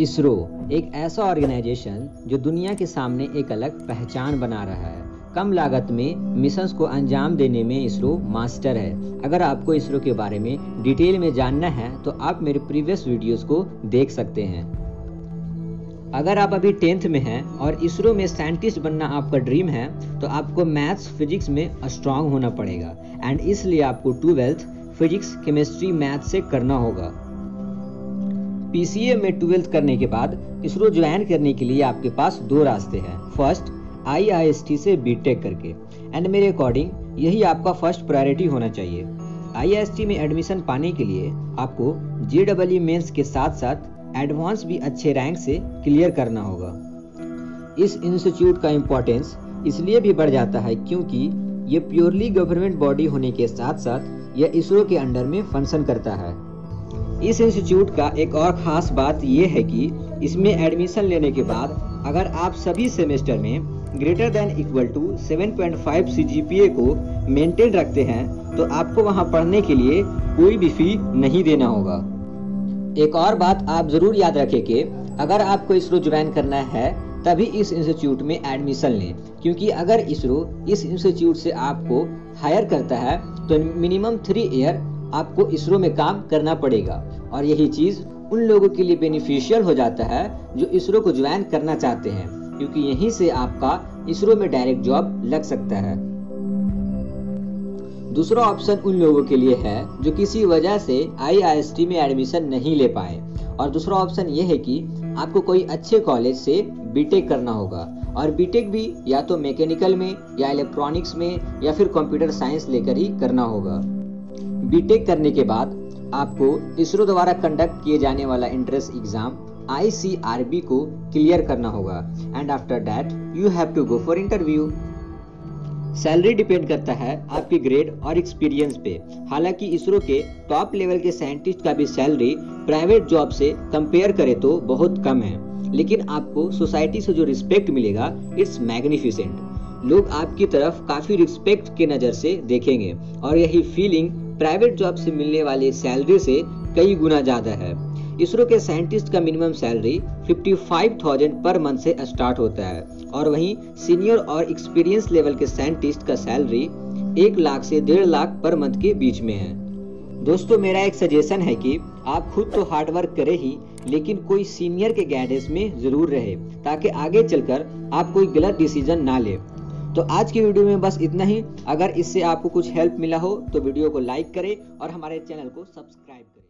इसरो, एक ऐसा ऑर्गेनाइजेशन जो दुनिया के सामने एक अलग पहचान बना रहा है। कम लागत में मिशंस को अंजाम देने में इसरो मास्टर है। अगर आपको इसरो के बारे में डिटेल में जानना है तो आप मेरे प्रीवियस वीडियोस को देख सकते हैं। अगर आप अभी टेंथ में हैं और इसरो में साइंटिस्ट बनना आपका ड्रीम है तो आपको मैथ्स फिजिक्स में स्ट्रांग होना पड़ेगा। एंड इसलिए आपको ट्वेल्थ फिजिक्स केमिस्ट्री मैथ से करना होगा। पीसीए में ट्वेल्थ करने के बाद इसरो ज्वाइन करने के लिए आपके पास दो रास्ते हैं। फ़र्स्ट आई से बीटेक करके। एंड मेरे अकॉर्डिंग यही आपका फ़र्स्ट प्रायोरिटी होना चाहिए। आई में एडमिशन पाने के लिए आपको जे डबल मेंस के साथ साथ एडवांस भी अच्छे रैंक से क्लियर करना होगा। इस इंस्टीट्यूट का इम्पोर्टेंस इसलिए भी बढ़ जाता है क्योंकि ये प्योरली गवर्नमेंट बॉडी होने के साथ साथ यह इसरो के अंडर में फ़ंक्शन करता है। इस इंस्टीट्यूट का एक और खास बात यह है कि इसमें एडमिशन लेने के बाद अगर आप सभी सेमेस्टर में greater than equal to 7.5 CGPA को मेंटेन रखते हैं तो आपको वहाँ पढ़ने के लिए कोई भी फ़ी नहीं देना होगा। एक और बात आप ज़रूर याद रखें कि अगर आपको इसरो ज्वाइन करना है, तभी इस इंस्टीट्यूट में एडमिशन लें, क्योंकि अगर इसरो इस इंस्टीट्यूट से आपको हायर करता है तो मिनिमम थ्री ईयर आपको इसरो में काम करना पड़ेगा। और यही चीज़ उन लोगों के लिए बेनिफिशियल हो जाता है जो इसरो को ज्वाइन करना चाहते हैं, क्योंकि यहीं से आपका इसरो में डायरेक्ट जॉब लग सकता है। दूसरा ऑप्शन उन लोगों के लिए है जो किसी वजह से आईआईएसटी में एडमिशन नहीं ले पाए। और दूसरा ऑप्शन ये है कि आपको कोई अच्छे कॉलेज से बीटेक करना होगा। और बीटेक भी या तो मैकेनिकल में या इलेक्ट्रॉनिक्स में या फिर कंप्यूटर साइंस लेकर ही करना होगा। बीटेक करने के बाद आपको इसरो द्वारा कंडक्ट किए जाने वाला इंट्रेंस एग्ज़ाम आई को क्लियर करना होगा. And after that you have to go for interview salary depend करता है आपके ग्रेड और एक्सपीरियंस पे. हालाँकि इसरो के टॉप लेवल के साइंटिस्ट का भी सैलरी प्राइवेट जॉब से कंपेयर करे तो बहुत कम है. लेकिन आपको सोसाइटी से जो रिस्पेक्ट मिलेगा इट्स मैग्निफिसेंट लोग आपकी तरफ़ काफ़ी रिस्पेक्ट के नज़र से देखेंगे और यही फीलिंग प्राइवेट जॉब से मिलने वाली सैलरी से कई गुना ज़्यादा है। इसरो के साइंटिस्ट का मिनिमम सैलरी 55,000 पर मंथ से स्टार्ट होता है और वहीं सीनियर और एक्सपीरियंस लेवल के साइंटिस्ट का सैलरी एक लाख से डेढ़ लाख पर मंथ के बीच में है। दोस्तों मेरा एक सजेशन है कि आप खुद तो हार्ड वर्क करें ही लेकिन कोई सीनियर के गाइडेंस में ज़रूर रहे ताकि आगे चलकर आप कोई गलत डिसीज़न ना ले। तो आज की वीडियो में बस इतना ही। अगर इससे आपको कुछ हेल्प मिला हो तो वीडियो को लाइक करें और हमारे चैनल को सब्सक्राइब करें।